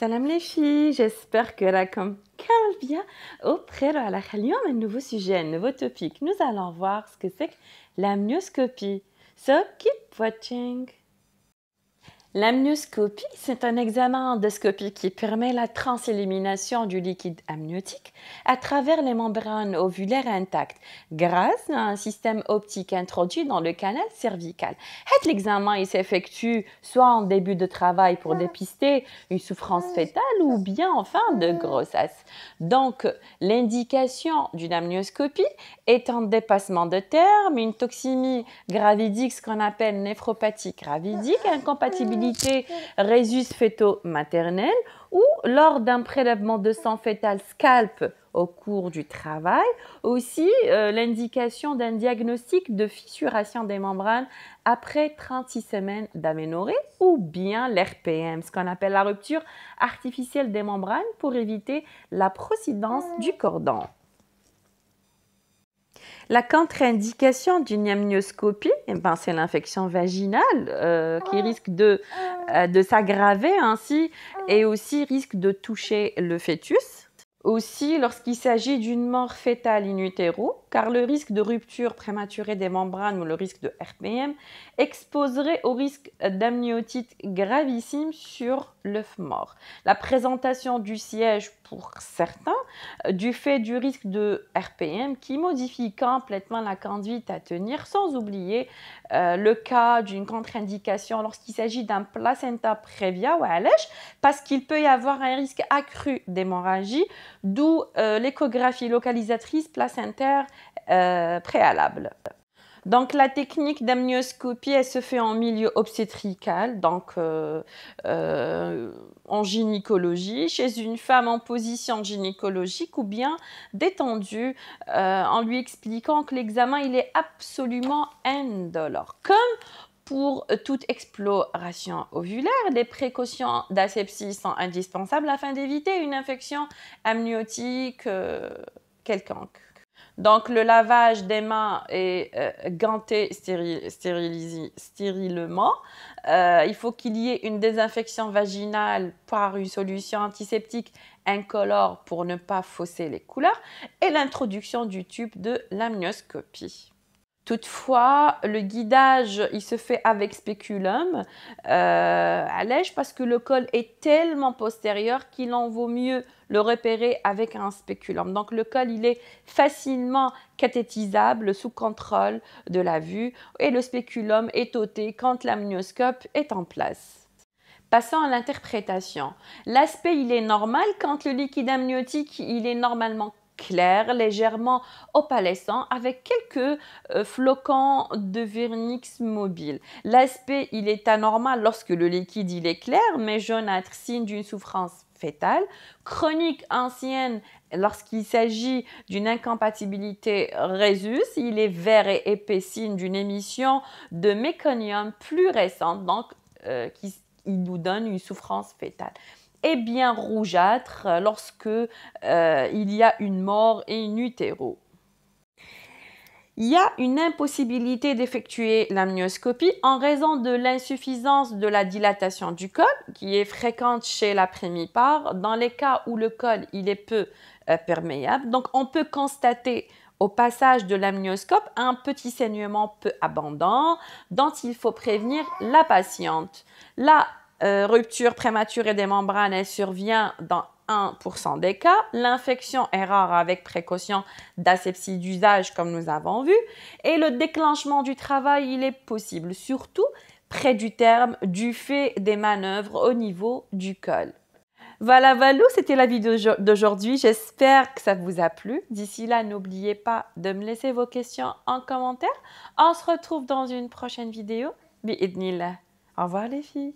Salam les filles, j'espère que là comme bien auprès de la un nouveau sujet, un nouveau topic. Nous allons voir ce que c'est que l'amnioscopie. So keep watching. L'amnioscopie, c'est un examen endoscopique qui permet la transélimination du liquide amniotique à travers les membranes ovulaires intactes grâce à un système optique introduit dans le canal cervical. L'examen s'effectue soit en début de travail pour dépister une souffrance fétale ou bien en fin de grossesse. Donc, l'indication d'une amnioscopie est un dépassement de terme, une toxémie gravidique, ce qu'on appelle néphropathie gravidique, incompatibilité résus féto-maternel ou lors d'un prélèvement de sang fétal scalp au cours du travail, aussi euh, l'indication d'un diagnostic de fissuration des membranes après 36 semaines d'aménorrhée ou bien l'RPM, ce qu'on appelle la rupture artificielle des membranes pour éviter la procidence du cordon. La contre-indication d'une amnioscopie, eh ben, c'est l'infection vaginale euh, qui risque de, euh, de s'aggraver ainsi et aussi risque de toucher le fœtus. Aussi, lorsqu'il s'agit d'une mort fétale in utero, car le risque de rupture prématurée des membranes ou le risque de RPM exposerait au risque d'amniotite gravissime sur l'œuf mort. La présentation du siège pour certains, du fait du risque de RPM qui modifie complètement la conduite à tenir, sans oublier euh, le cas d'une contre-indication lorsqu'il s'agit d'un placenta prévia ou à lèche, parce qu'il peut y avoir un risque accru d'hémorragie d'où euh, l'échographie localisatrice placentaire euh, préalable. Donc la technique d'amnioscopie, elle se fait en milieu obstétrical, donc euh, en gynécologie, chez une femme en position gynécologique ou bien détendue, en lui expliquant que l'examen il est absolument indolore. Pour toute exploration ovulaire, des précautions d'asepsie sont indispensables afin d'éviter une infection amniotique euh, quelconque. Donc, le lavage des mains est euh, ganté stérilement. Euh, il faut qu'il y ait une désinfection vaginale par une solution antiseptique incolore pour ne pas fausser les couleurs et l'introduction du tube de l'amnioscopie. Toutefois, le guidage, il se fait avec spéculum euh, à lèche parce que le col est tellement postérieur qu'il en vaut mieux le repérer avec un spéculum. Donc le col, il est facilement cathétisable sous contrôle de la vue et le spéculum est ôté quand l'amnioscope est en place. Passons à l'interprétation. L'aspect, il est normal quand le liquide amniotique, il est normalement clair, légèrement opalescent, avec quelques euh, flocons de vernix mobile. L'aspect, il est anormal lorsque le liquide, il est clair, mais jaunâtre, signe d'une souffrance fétale. Chronique ancienne, lorsqu'il s'agit d'une incompatibilité résus, il est vert et épais, signe d'une émission de méconium plus récente, donc euh, qui il nous donne une souffrance fétale est bien rougeâtre lorsque euh, il y a une mort et une utéro. Il y a une impossibilité d'effectuer l'amnioscopie en raison de l'insuffisance de la dilatation du col, qui est fréquente chez la prémipare, dans les cas où le col il est peu euh, perméable. Donc, on peut constater au passage de l'amnioscope un petit saignement peu abondant dont il faut prévenir la patiente. Là, euh, rupture prématurée des membranes, elle survient dans 1% des cas. L'infection est rare avec précaution d'asepsie d'usage comme nous avons vu. Et le déclenchement du travail, il est possible, surtout près du terme du fait des manœuvres au niveau du col. Voilà, Valou, c'était la vidéo d'aujourd'hui. J'espère que ça vous a plu. D'ici là, n'oubliez pas de me laisser vos questions en commentaire. On se retrouve dans une prochaine vidéo. Au revoir les filles.